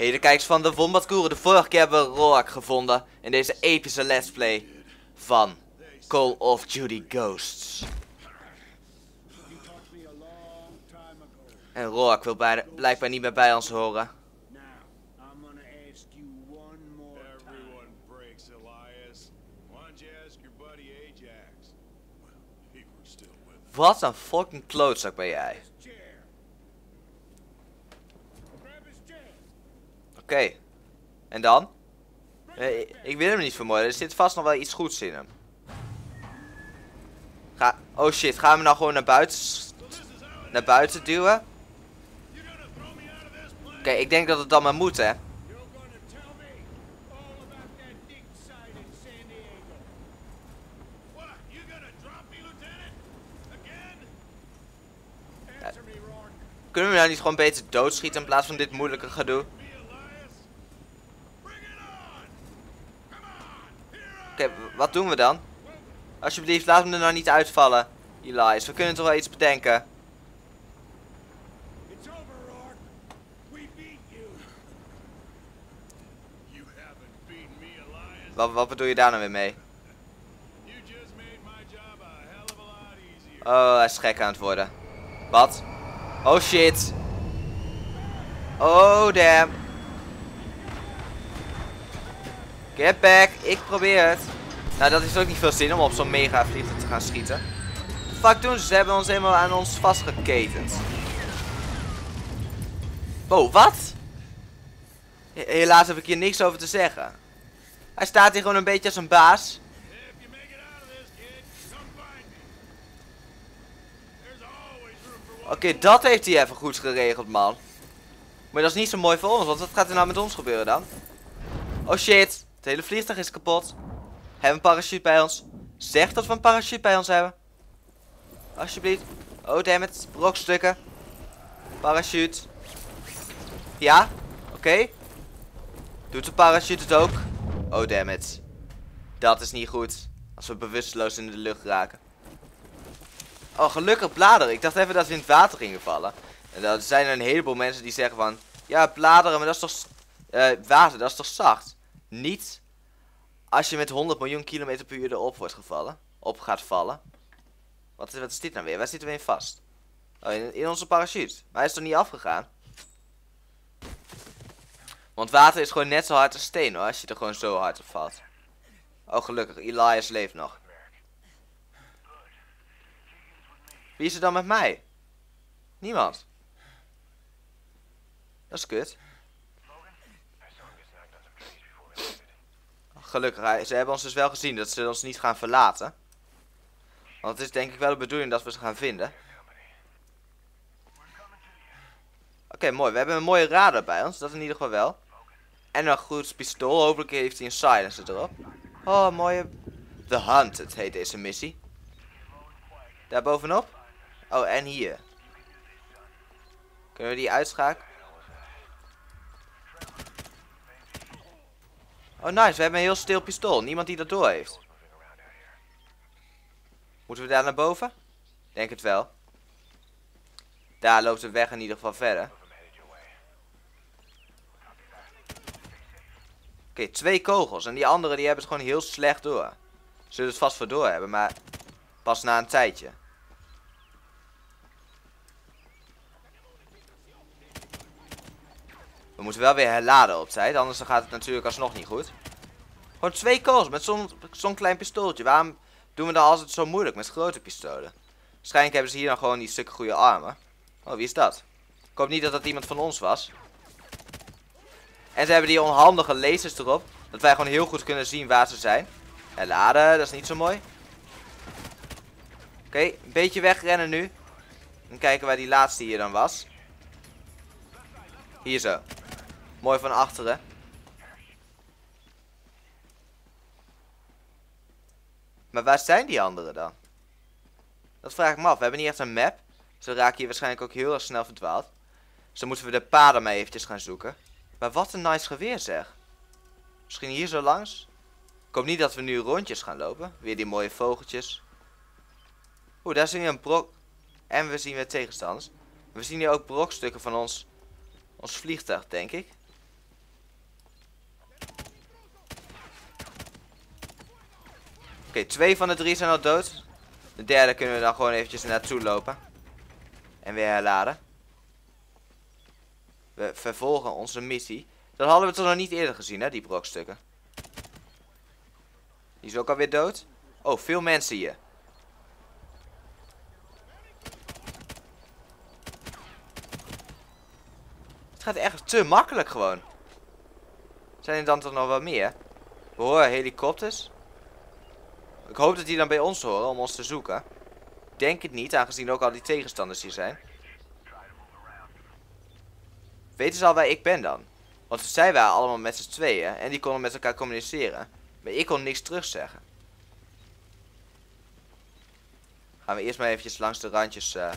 Hey de kijkers van de Wombat Koeren. De vorige keer hebben we Roak gevonden in deze epische let's play van Call of Duty Ghosts. En Roak wil bijna, blijkbaar niet meer bij ons horen. Wat een fucking klootzak ben jij. Oké. En dan? Nee, ik wil hem niet vermoorden. Er zit vast nog wel iets goeds in hem. Ga oh shit, gaan we nou gewoon naar buiten, naar buiten duwen? Oké, ik denk dat het dan maar moet, hè. Kunnen we nou niet gewoon beter doodschieten in plaats van dit moeilijke gedoe? Oké, wat doen we dan? Alsjeblieft, laat hem er nou niet uitvallen. Elias, we kunnen toch wel iets bedenken. Me. Wat, wat bedoel je daar nou weer mee? Oh, hij is gek aan het worden. Wat? Oh shit. Oh damn. Get back. Ik probeer het. Nou, dat is ook niet veel zin om op zo'n mega vliegtuig te gaan schieten. Fuck doen ze, hebben ons helemaal aan ons vastgeketend. Wow, wat? He- Helaas heb ik hier niks over te zeggen. Hij staat hier gewoon een beetje als een baas. Oké, dat heeft hij even goed geregeld, man. Maar dat is niet zo mooi voor ons, want wat gaat er nou met ons gebeuren dan? Oh shit, het hele vliegtuig is kapot. Hebben we een parachute bij ons? Zeg dat we een parachute bij ons hebben. Alsjeblieft. Oh dammit, brokstukken. Parachute. Ja, oké. Doet de parachute het ook? Oh dammit. Dat is niet goed. Als we bewusteloos in de lucht raken. Oh, gelukkig bladeren. Ik dacht even dat we in het water gingen vallen. En er zijn er een heleboel mensen die zeggen van... Ja, bladeren, maar dat is toch... eh, water, dat is toch zacht? Niet als je met 100 miljoen kilometer per uur erop wordt gevallen. Op gaat vallen. Wat, wat is dit nou weer? Waar zitten we in vast? Oh, in, in onze parachute. Maar hij is toch niet afgegaan? Want water is gewoon net zo hard als steen hoor. Als je er gewoon zo hard op valt. Oh, gelukkig. Elias leeft nog. Wie is er dan met mij? Niemand. Dat is kut. Gelukkig, ze hebben ons dus wel gezien dat ze ons niet gaan verlaten. Want het is denk ik wel de bedoeling dat we ze gaan vinden. Oké, mooi. We hebben een mooie radar bij ons, dat in ieder geval wel. En een goed pistool, hopelijk heeft hij een silencer erop. Oh, mooie... The Hunted heet deze missie. Daar bovenop? Oh, en hier. Kunnen we die uitschakelen? Oh nice, we hebben een heel stil pistool. Niemand die dat door heeft. Moeten we daar naar boven? Denk het wel. Daar loopt de weg in ieder geval verder. Oké, twee kogels. En die anderen die hebben het gewoon heel slecht door. Zullen het vast voor door hebben, maar pas na een tijdje. We moeten wel weer herladen op tijd, anders gaat het natuurlijk alsnog niet goed. Gewoon twee kogels met zo'n zo'n klein pistooltje. Waarom doen we dan altijd zo moeilijk met grote pistolen? Waarschijnlijk hebben ze hier dan gewoon die stukken goede armen. Oh, wie is dat? Ik hoop niet dat dat iemand van ons was. En ze hebben die onhandige lasers erop. Dat wij gewoon heel goed kunnen zien waar ze zijn. Herladen, dat is niet zo mooi. Oké, een beetje wegrennen nu. En kijken waar die laatste hier dan was. Hier zo. Mooi van achteren. Maar waar zijn die anderen dan? Dat vraag ik me af. We hebben niet echt een map. Dus we raken hier waarschijnlijk ook heel erg snel verdwaald. Dus dan moeten we de paden maar eventjes gaan zoeken. Maar wat een nice geweer zeg. Misschien hier zo langs? Ik hoop niet dat we nu rondjes gaan lopen. Weer die mooie vogeltjes. Oeh, daar zien we een brok. En we zien weer tegenstanders. We zien hier ook brokstukken van ons, ons vliegtuig, denk ik. Oké, twee van de drie zijn al dood. De derde kunnen we dan gewoon eventjes naartoe lopen. En weer herladen. We vervolgen onze missie. Dat hadden we toch nog niet eerder gezien, hè, die brokstukken. Die is ook alweer dood. Oh, veel mensen hier. Het gaat echt te makkelijk gewoon. Zijn er dan toch nog wel meer? We horen helikopters. Ik hoop dat die dan bij ons horen om ons te zoeken. Denk het niet, aangezien ook al die tegenstanders hier zijn. Weten ze al waar ik ben dan? Want zij waren allemaal met z'n tweeën en die konden met elkaar communiceren. Maar ik kon niks terugzeggen. Gaan we eerst maar eventjes langs de randjes eh,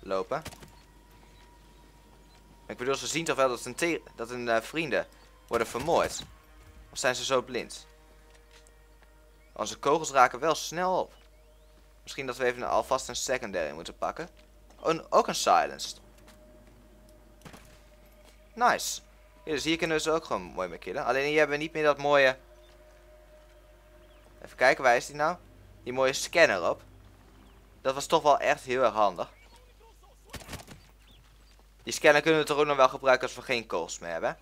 lopen. Ik bedoel, ze zien toch wel dat hun, dat hun eh, vrienden worden vermoord? Of zijn ze zo blind? Onze kogels raken wel snel op. Misschien dat we even alvast een secondary moeten pakken. Oh, en ook een silenced. Nice. Ja, dus hier kunnen we ze ook gewoon mooi mee killen. Alleen hier hebben we niet meer dat mooie... Even kijken, waar is die nou? Die mooie scanner op. Dat was toch wel echt heel erg handig. Die scanner kunnen we toch ook nog wel gebruiken als we geen kogels meer hebben.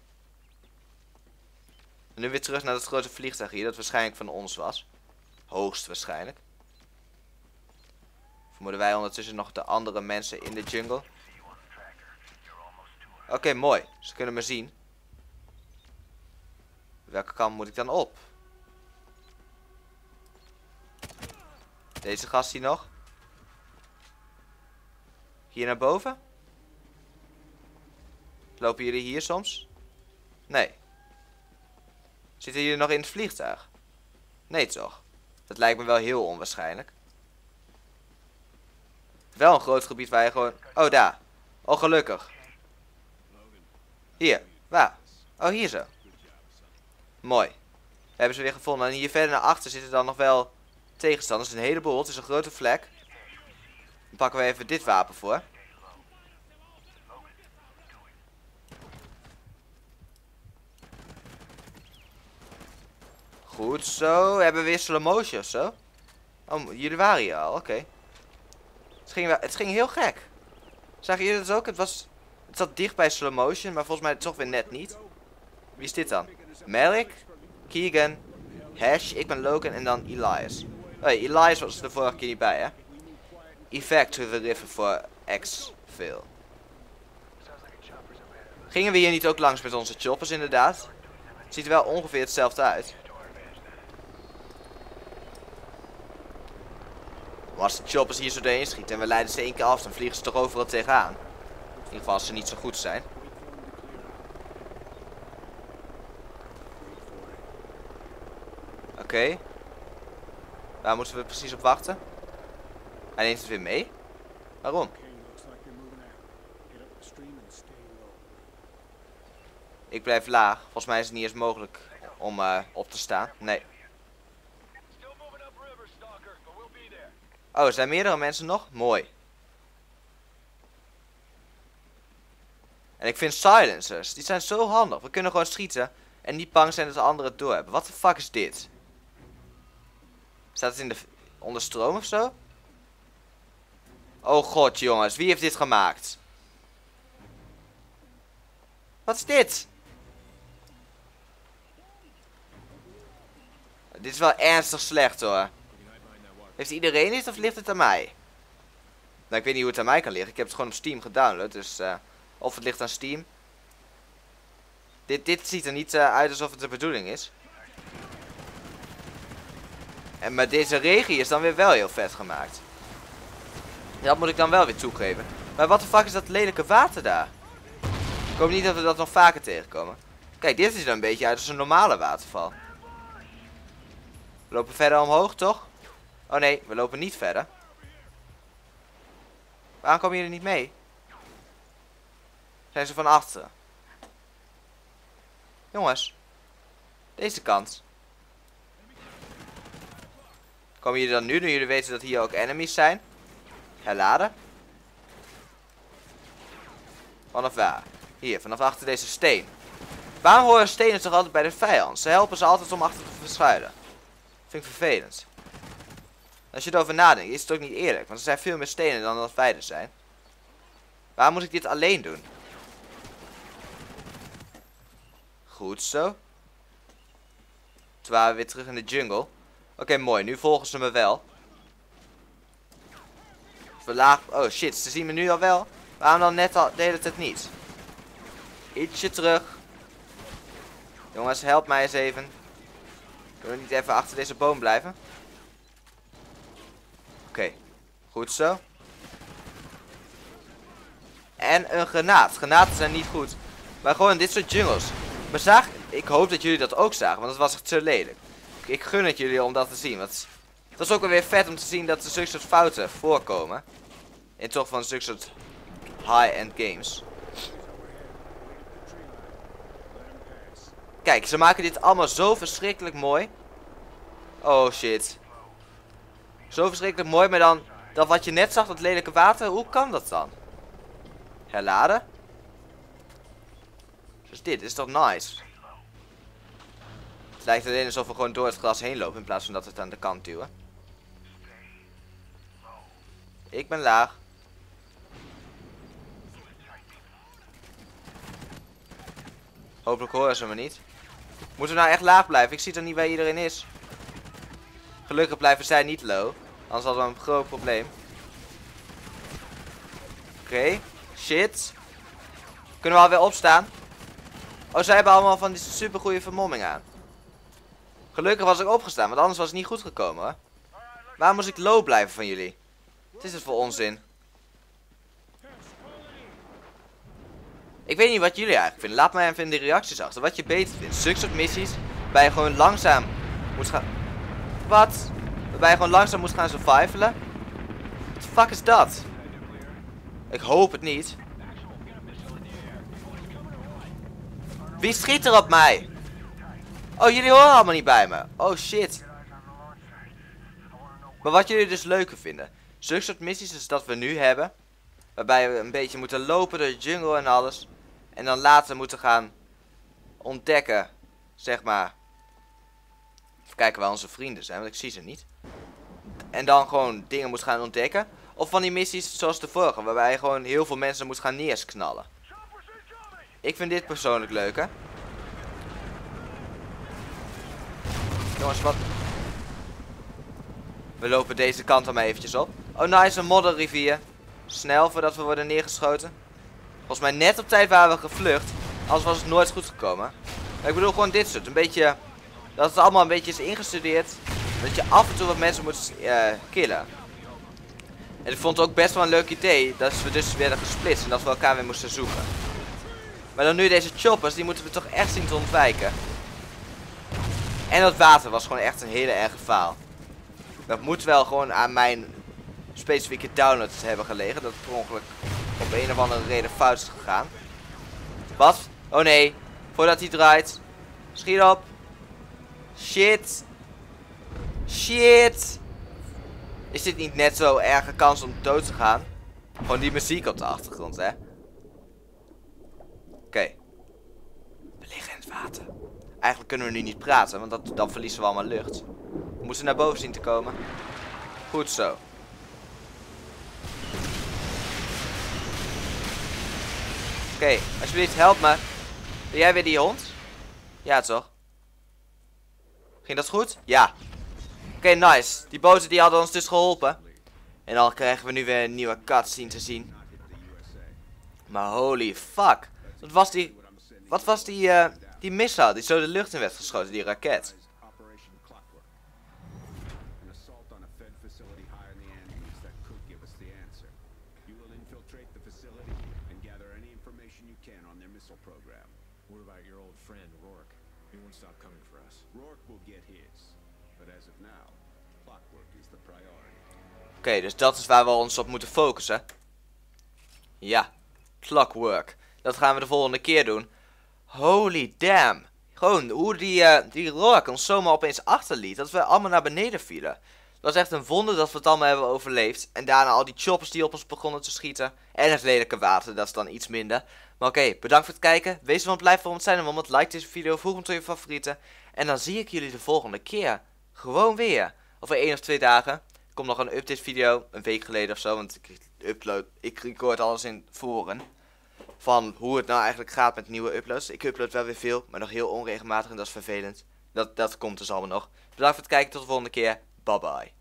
En nu weer terug naar dat grote vliegtuig hier, dat waarschijnlijk van ons was. Hoogst waarschijnlijk. Vermoeden wij ondertussen nog de andere mensen in de jungle. Oké, mooi. Ze kunnen me zien. Welke kant moet ik dan op? Deze gast hier nog. Hier naar boven? Lopen jullie hier soms? Nee. Zitten jullie nog in het vliegtuig? Nee toch? Dat lijkt me wel heel onwaarschijnlijk. Wel een groot gebied waar je gewoon... Oh, daar. Oh, gelukkig. Hier. Waar? Oh, hier zo. Mooi. We hebben ze weer gevonden. En hier verder naar achter zitten dan nog wel tegenstanders. Een heleboel. Het is een grote vlek. Dan pakken we even dit wapen voor. Goed zo. Hebben we weer slow motion of zo? Oh, jullie waren hier al. Oké. Het, ging het ging heel gek. Zagen jullie dat ook? Het was... Het zat dicht bij slow motion, maar volgens mij toch weer net niet. Wie is dit dan? Merrick, Keegan, Hash, ik ben Logan en dan Elias. Hey, Elias was er vorige keer niet bij, hè? Effect to the river voor X-Veel. Gingen we hier niet ook langs met onze choppers, inderdaad? Het ziet er wel ongeveer hetzelfde uit. Als de choppers hier zo doorheen schieten en we leiden ze één keer af, dan vliegen ze toch overal tegenaan. In ieder geval als ze niet zo goed zijn. Oké. Waar moeten we precies op wachten? Hij neemt het weer mee? Waarom? Ik blijf laag. Volgens mij is het niet eens mogelijk om eh, op te staan. Nee. Oh, er zijn meerdere mensen nog? Mooi. En ik vind silencers, die zijn zo handig. We kunnen gewoon schieten en niet bang zijn dat de anderen het doorhebben. Wat de fuck is dit? Staat het in de, onder stroom of zo? Oh god jongens, wie heeft dit gemaakt? Wat is dit? Dit is wel ernstig slecht hoor. Heeft iedereen dit of ligt het aan mij? Nou, ik weet niet hoe het aan mij kan liggen. Ik heb het gewoon op Steam gedownload. Dus eh, of het ligt aan Steam. Dit, dit ziet er niet eh, uit alsof het de bedoeling is. En maar deze regie is dan weer wel heel vet gemaakt. Dat moet ik dan wel weer toegeven. Maar wat de fuck is dat lelijke water daar? Ik hoop niet dat we dat nog vaker tegenkomen. Kijk, dit ziet er een beetje uit als een normale waterval. We lopen verder omhoog, toch? Oh nee, we lopen niet verder. Waarom komen jullie niet mee? Zijn ze van achteren? Jongens. Deze kant. Komen jullie dan nu, nu jullie weten dat hier ook enemies zijn? Herladen. Vanaf waar? Hier, vanaf achter deze steen. Waarom horen stenen toch altijd bij de vijand? Ze helpen ze altijd om achter te verschuilen. Vind ik vervelend. Als je erover nadenkt, is het ook niet eerlijk. Want er zijn veel meer stenen dan dat wij er zijn. Waarom moet ik dit alleen doen? Goed zo. Toen waren we weer terug in de jungle. Oké, mooi. Nu volgen ze me wel. Verlaag... Oh shit, ze zien me nu al wel. Waarom dan net al de hele tijd niet? Ietsje terug. Jongens, help mij eens even. Kunnen we niet even achter deze boom blijven? Oké, goed zo. En een granaat. Granaten zijn niet goed. Maar gewoon dit soort jungles. Maar zag, ik hoop dat jullie dat ook zagen, want het was echt zo lelijk. Ik gun het jullie om dat te zien. Want het was ook wel weer vet om te zien dat er zulke soort fouten voorkomen. In toch van zulke soort high-end games. Kijk, ze maken dit allemaal zo verschrikkelijk mooi. Oh shit. Zo verschrikkelijk mooi, maar dan dat wat je net zag, dat lelijke water, hoe kan dat dan? Herladen? Dus dit is toch nice? Het lijkt alleen alsof we gewoon door het gras heen lopen in plaats van dat we het aan de kant duwen. Ik ben laag. Hopelijk horen ze me niet. Moeten we nou echt laag blijven? Ik zie dan niet waar iedereen is. Gelukkig blijven zij niet low. Anders hadden we een groot probleem. Oké. Shit. Kunnen we alweer opstaan? Oh, zij hebben allemaal van die super goede vermomming aan. Gelukkig was ik opgestaan, want anders was het niet goed gekomen hoor. Waarom moest ik low blijven van jullie? Wat is het voor onzin? Ik weet niet wat jullie eigenlijk vinden. Laat mij even in de reacties achter. Wat je beter vindt. Soort missies. Waarbij je gewoon langzaam moet gaan... Wat? Waarbij je gewoon langzaam moet gaan survivalen. What the fuck is dat? Ik hoop het niet. Wie schiet er op mij? Oh, jullie horen allemaal niet bij me. Oh shit. Maar wat jullie dus leuker vinden. Zulke soort missies als dat we nu hebben. Waarbij we een beetje moeten lopen door de jungle en alles. En dan later moeten gaan ontdekken. Zeg maar. Kijken waar onze vrienden zijn, want ik zie ze niet. En dan gewoon dingen moet gaan ontdekken. Of van die missies zoals de vorige, waarbij je gewoon heel veel mensen moet gaan neersknallen. Ik vind dit persoonlijk leuker. Jongens, wat... We lopen deze kant dan maar eventjes op. Oh, nice, een modderrivier. Snel, voordat we worden neergeschoten. Volgens mij net op tijd waren we gevlucht. Anders was het nooit goed gekomen. Ik bedoel gewoon dit soort. Een beetje... Dat het allemaal een beetje is ingestudeerd. Dat je af en toe wat mensen moet uh, killen. En ik vond het ook best wel een leuk idee. Dat we dus werden gesplitst. En dat we elkaar weer moesten zoeken. Maar dan nu deze choppers. Die moeten we toch echt zien te ontwijken. En dat water was gewoon echt een hele erge faal. Dat moet wel gewoon aan mijn specifieke download hebben gelegen. Dat per ongeluk op een of andere reden fout is gegaan. Wat? Oh nee. Voordat hij draait. Schiet op. Shit. Shit. Is dit niet net zo erge kans om dood te gaan? Gewoon die muziek op de achtergrond, hè? Oké. We liggen in het water. Eigenlijk kunnen we nu niet praten, want dat, dan verliezen we allemaal lucht. We moeten naar boven zien te komen. Goed zo. Oké, alsjeblieft, help me. Ben jij weer die hond? Ja, toch? Ging dat goed? Ja. Oké, nice. Die boten die hadden ons dus geholpen. En dan krijgen we nu weer een nieuwe cutscene te zien. Maar holy fuck. Wat was die... Wat was die, uh, die missile die zo de lucht in werd geschoten, die raket? An assault on a Fed facility high in the Andes could give us the answer. You will infiltrate the facility and gather any information you can on their missile program. What about your old friend, Rourke? He won't stop coming for us. Rourke will get his. But as of now, Clockwork is the priority. Oké, dus dat is waar we ons op moeten focussen. Ja, clockwork. Dat gaan we de volgende keer doen. Holy damn. Gewoon hoe die, eh die rook ons zomaar opeens achterliet. Dat we allemaal naar beneden vielen. Dat was echt een wonder dat we het allemaal hebben overleefd. En daarna al die choppers die op ons begonnen te schieten. En het lelijke water, dat is dan iets minder. Maar oké, bedankt voor het kijken. Wees van blijf voor ons zijn en moment. Like deze video, voeg hem tot je favorieten. En dan zie ik jullie de volgende keer. Gewoon weer. Over één of twee dagen. komt nog een update video, een week geleden of zo, want ik upload, ik record alles in voren. Van hoe het nou eigenlijk gaat met nieuwe uploads. Ik upload wel weer veel, maar nog heel onregelmatig en dat is vervelend. Dat, dat komt dus allemaal nog. Bedankt voor het kijken, tot de volgende keer. Bye bye.